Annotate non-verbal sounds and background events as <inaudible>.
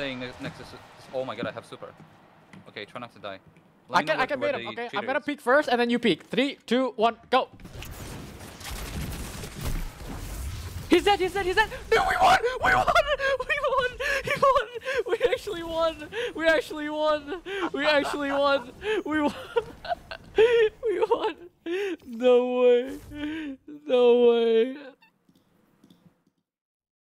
saying Nexus is. Oh my god, I have super. Okay, try not to die. Let I can I can beat him. Okay, I'm gonna peek first, and then you peek. Three, two, one, go. He's dead. He's dead. He's dead. No, we won. We won. <laughs> We won. He won. We actually won. We actually won. We actually won. We won. <laughs> we won. No way.